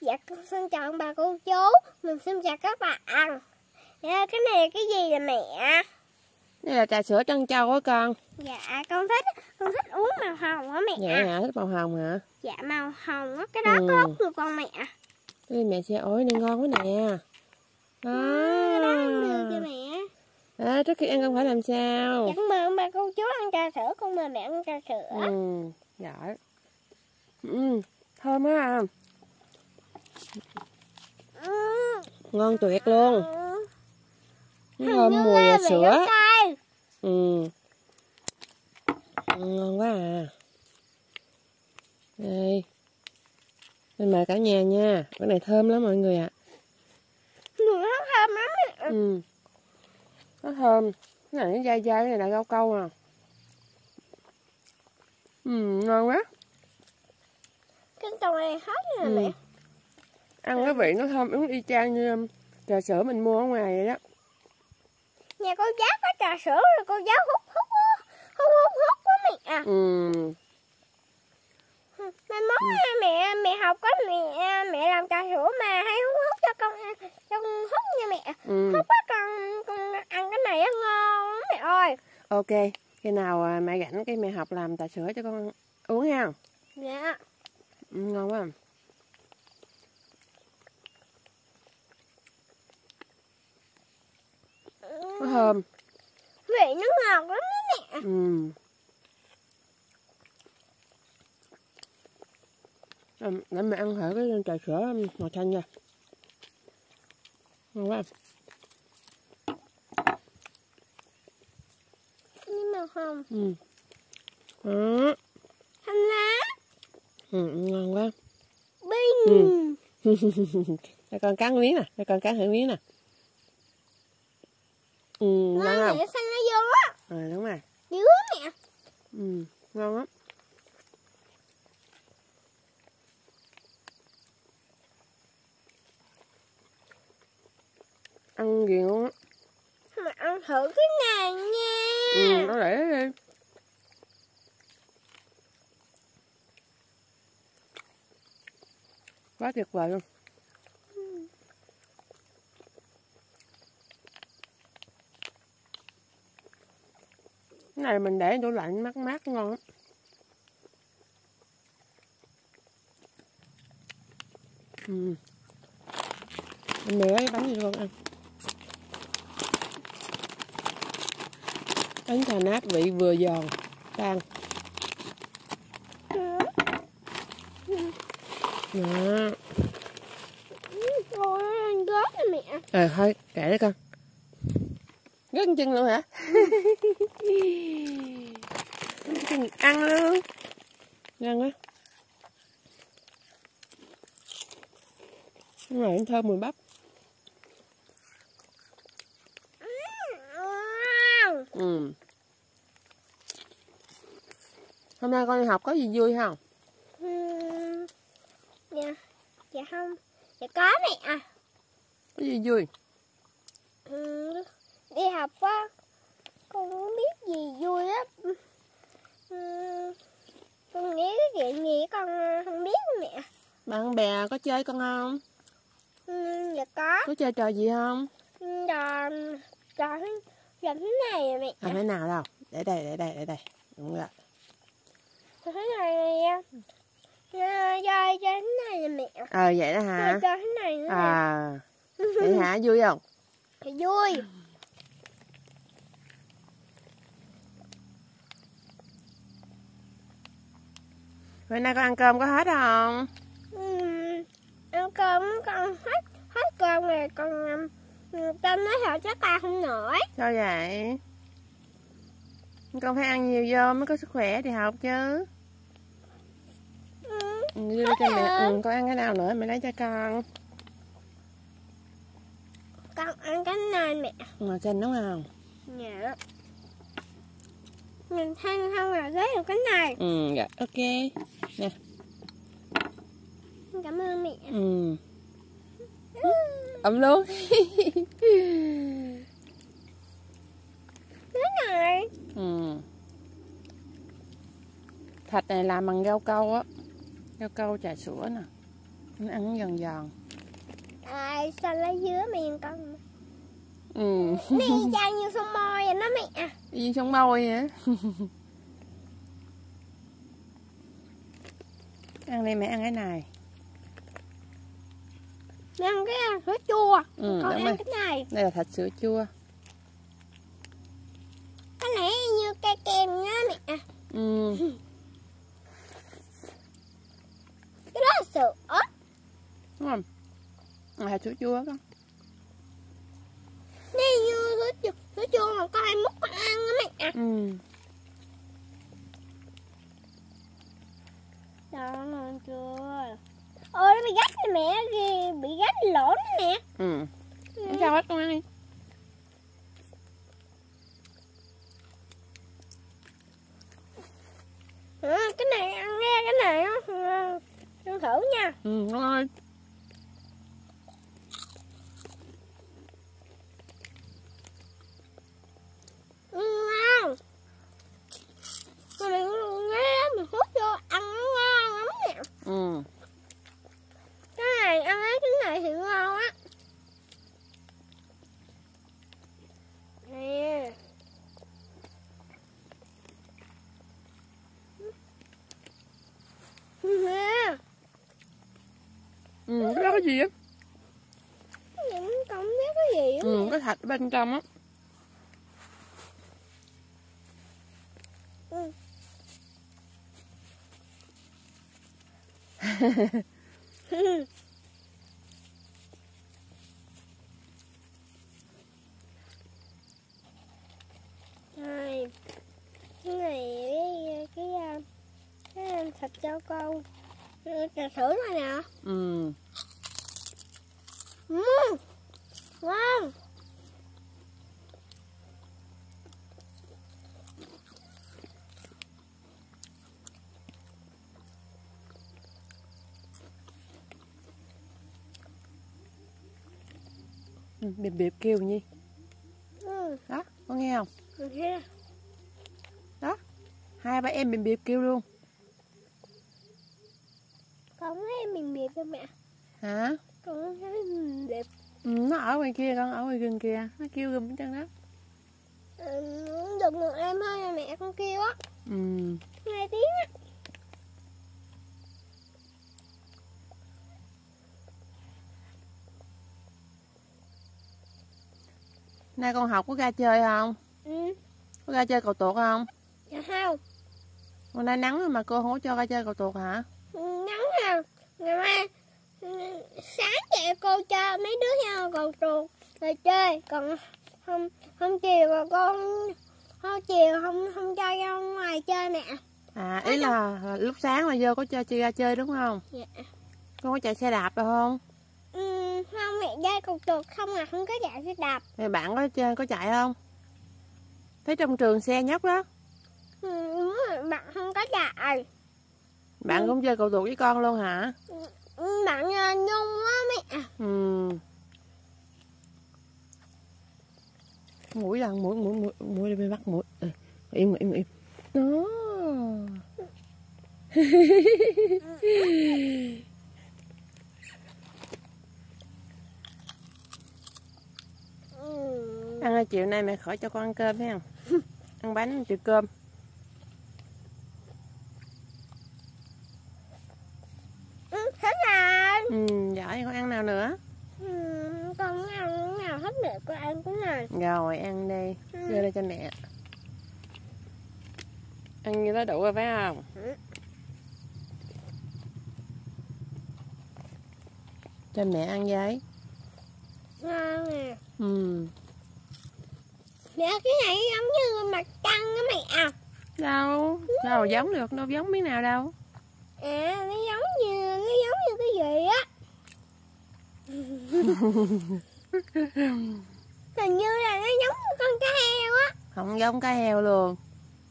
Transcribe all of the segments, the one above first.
Dạ con xin chào ông bà cô chú. Mình xin chào các bạn. Dạ cái này cái gì vậy mẹ? Đây là trà sữa trân châu á con. Dạ con thích Con thích uống màu hồng á mẹ. Vậy hả? Thích màu hồng hả? Dạ màu hồng á Cái đó Ừ. có hút được con mẹ? Đây mẹ sẽ ối này ngon quá nè. Đó Cái đó ăn được cho mẹ. À, Trước khi ăn con phải làm sao? Dạ mời ông bà cô chú ăn trà sữa Con mời mẹ ăn trà sữa. Ừ, giỏi. Ừ, Thơm quá à. ừ. Ngon tuyệt luôn. Thơm mùi sữa. Ừ. Ngon quá à. Đây. Mình mời cả nhà nha. Cái này thơm lắm mọi người ạ. Nó thơm lắm Ừ. Nó thơm. Cái này nó dai dai Cái này là rau câu à. Ừ, ngon quá. Cái trong này hết rồi Ừ. mẹ Ăn cái vị nó thơm uống y chang như um, trà sữa mình mua ở ngoài vậy đó. Nhà cô giáo có trà sữa rồi cô giáo hút hút hút hút hút quá mẹ Ừ, Mai mốt Ừ. mẹ mẹ học có mẹ mẹ làm trà sữa mà hay hút hút cho con cho con hút nha mẹ. Ừ. hút á con con ăn cái này á ngon lắm mẹ ơi. Ok, khi nào à, mẹ rảnh cái mẹ học làm trà sữa cho con uống nha dạ. Ừ, Ngon quá Nó thơm vị nó ngọt lắm đó mẹ ừ. Để mẹ ăn thử cái trà sữa màu xanh nha Ngon quá nhưng mà không ừ. Đó. thanh lá Ừ, ngon quá binh Ừ. Để con cắn miếng nè, để con cắn thử miếng nè. Ừ, ngon không? mẹ xanh nó vô á À, đúng rồi. dứa mẹ Ừ, ngon lắm. Ăn gì luôn á. mà ăn thử cái này nha Ừ, nó để đi. Quá tuyệt vời luôn. Cái này mình để tủ lạnh mát mát ngon lắm. Ừ. Mình lấy cái bánh gì con ăn. Bánh cà nát vị vừa giòn, tan. Đó. Ôi, ăn gớt rồi mẹ Ờ thôi, kệ đó con. Gân chân luôn hả? Chân ăn luôn. Ngon quá. Này nó thơm mùi bắp. Ừ. Hôm nay con đi học có gì vui không? Ừm, Dạ, dạ không Dạ có mẹ Có gì vui? Ừm, Đi học á Con không biết gì vui Ừm, Con nghĩ cái chuyện gì con không biết mẹ Bạn bè có chơi con không? Ừm, Dạ có Có chơi trò gì không? Trò Trò trò thứ này à mẹ À thế nào đâu? Để đây, để đây, để đây. Đúng rồi. Trò thứ này nè Chơi chơi thứ này nè mẹ Ờ vậy đó hả? chơi thứ này nữa À, vậy hả? Vui không? Vui Bữa nay con ăn cơm có hết không? Ừm, ăn cơm con hết hết cơm rồi con um, tâm nói sợ chắc ta không nổi Sao vậy? Con phải ăn nhiều vô mới có sức khỏe thì học chứ. Ừ, đưa cho mẹ. Ừ, con ăn cái nào nữa mẹ lấy cho con. con ăn cái này mẹ Màu xanh đúng không? dạ mình than không là lấy được cái này Ừ, dạ, ok. cảm ơn mẹ Ừ. Ấm luôn. cái này ừ. Thịt này làm bằng rau câu á. Rau câu trà sữa nè. nó ăn giòn giòn ai sao lấy dứa miền con ừ. Nó y chang như sông môi vậy đó mẹ. Y trong môi vậy á. ăn đi mẹ ăn cái này. Mẹ ăn cái sữa chua. Ừ, Con ăn rồi. cái này. Đây là thịt sữa chua. Cái này như cây kem nhá mẹ. Ừ. Cái đó là sữa. Đúng không? À, thịt sữa chua con Nó như chua, sữa chua mà con hay múc con ăn đó mẹ. Ừ. Đó ngon chưa? Ôi nó bị gắt này mẹ kìa Bị gắt lỗ nè ừ. Không sao hết con ăn đi. Ừ, cái này ăn nghe cái này á. Ừ, ăn thử nha. Ừ con ơi ừ, ngon mà mình nghe mình hút vô ăn nó ngon lắm nè ừ cái này ăn cái cái này thì ngon á nè nè ừ cái gì á? Vẫn không biết cái gì á. Ừ cái thịt bên trong á. Rồi, cái này cái cái cái thịt cho con. Ừ, thử này nè ừ Mmm, ngon. Ừ, bịp bịp kêu nhi ừ, đó con nghe không? Được chưa? hai ba em bịp bịp kêu luôn. Con thấy mình đẹp không mẹ. Hả đẹp. Ừ, nó ở ngoài kia con ở ngoài rừng kìa. Nó kêu gầm chân đó ừ, được một em thôi mẹ con kêu á. Ừ. Hai tiếng á. Nay con học có ra chơi không? Ừ, có ra chơi cầu tuột không? Dạ không. Hôm nay nắng mà cô không có cho ra chơi cầu tuột hả? Ừ, nắng ha ngày mai sáng dậy cô cho mấy đứa nhau còn chuột rồi chơi. Còn không không chiều rồi con không chiều không không cho ra ngoài chơi nè. À ý là, là lúc sáng mà vô có cho chị ra chơi đúng không? Dạ. con có chạy xe đạp được không? Ừ, không mẹ dây còn chuột không à không có chạy xe đạp. Rồi bạn có chơi có chạy không? Thấy trong trường xe nhóc đó. Ừ, bạn không có chạy. Bạn cũng chơi cầu tuột với con luôn hả? Ừ, bạn ờ, nhung quá mẹ. Ừ. Mũi là mũi mũi mũi mũi đi bắt mũi. Ừ. im im im. Đó. Ừ. ăn ơi chiều nay mẹ khỏi cho con ăn cơm thấy không? Ăn bánh chịu cơm ừ, hết rồi ừ giỏi con ăn nào nữa? Ừ, con ăn nào hết được con ăn cái này rồi ăn đi. Ừ. đưa đây cho mẹ. Ăn như đó đủ rồi phải không? Ừ. cho mẹ ăn với. Ngon nè. Ừ. Mẹ cái này giống như mặt trăng á mày à. Đâu? Đâu giống được đâu giống miếng nào đâu. À nó giống như cái gì á Hình như là nó giống con cá heo á. Không giống cá heo luôn.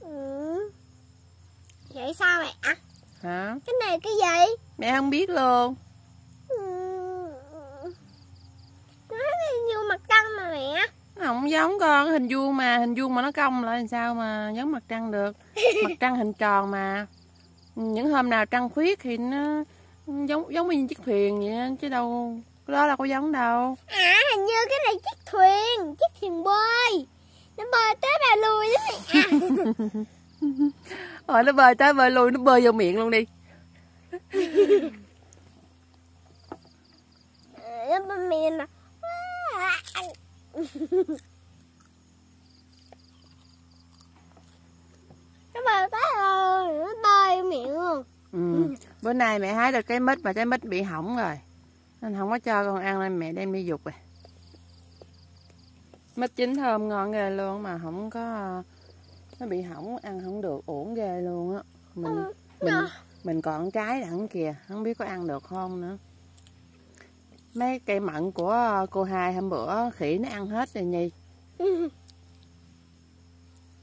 Ừ. Vậy sao mẹ à hả? Cái này cái gì? Mẹ không biết luôn. Ừ. Nó như mặt trăng mà mẹ. Nó không giống con hình vuông mà hình vuông mà nó cong lại làm sao mà giống mặt trăng được. Mặt trăng hình tròn mà. Những hôm nào trăng khuyết thì nó giống giống như chiếc thuyền vậy chứ đâu đó là có giống đâu. À hình như cái này chiếc thuyền Chiếc thuyền bơi. Nó bơi tới bà lùi đó mẹ rồi nó bơi tới bơi lui nó bơi vô miệng luôn đi. Nó bơi miệng nè Nó bơi tới rồi Nó bơi miệng luôn. Ừ. bữa nay mẹ hái được cái mít mà trái mít bị hỏng rồi nên không có cho con ăn nên mẹ đem đi dục rồi mít chín thơm ngon ghê luôn mà không có nó bị hỏng ăn không được uổng ghê luôn á. Mình mình mình còn trái đằng kìa không biết có ăn được không nữa. Mấy cây mận của cô hai hôm bữa khỉ nó ăn hết rồi nhi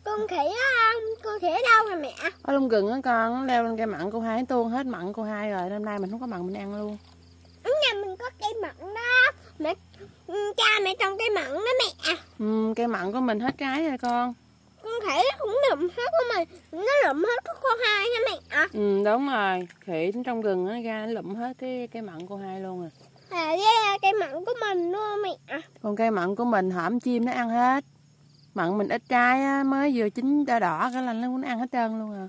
Con khỉ á Con khỉ đâu rồi mẹ? Ở lông gừng á con nó leo lên cây mận cô hai nó tuôn hết mận cô hai rồi hôm nay mình không có mận mình ăn luôn mận đó. Mẹ ừ, Cha mẹ trồng cây mận đó mẹ. Ừ, cây mận của mình hết trái rồi con. Con khỉ cũng lụm hết của mình Nó lụm hết của con hai nha mẹ. Ừ đúng rồi. Khỉ trong rừng nó ra nó lụm hết cái cây mận cô hai luôn rồi À yeah, cây mận của mình luôn mẹ? Còn cây mận của mình hổm chim nó ăn hết. Mận mình ít trái á, mới vừa chín đỏ đỏ cái là nó cũng ăn hết trơn luôn à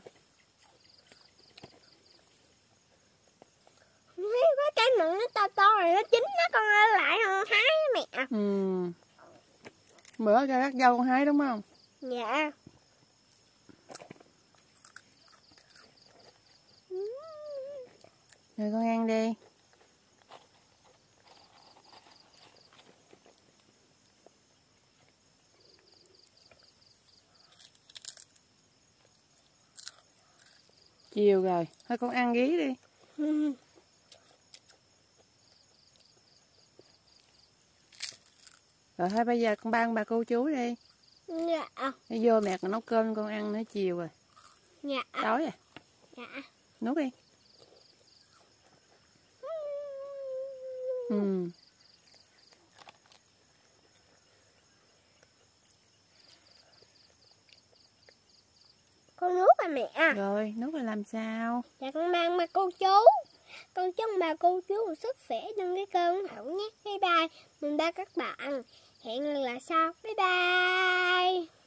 Thấy có cây mận to rồi nó chín nó còn ở lại hái mẹ. Ừ. Bữa ra gắt dâu con hái đúng không? Dạ. Rồi con ăn đi. Chiều rồi thôi con ăn ghí đi rồi thôi bây giờ con ban bà cô chú đi. Dạ. Nó vô mẹ còn nấu cơm con ăn nữa chiều rồi. Dạ. Đói rồi. Dạ. Nuốt đi. Ừ. Con nuốt rồi mẹ. Rồi nuốt là làm sao? Dạ con mang bà cô chú. Con chúc bà cô chú một sức khỏe trong cái cơn hậu nhé. Bye bye. Mình ba các bạn Hẹn lần lại sau. Bye bye.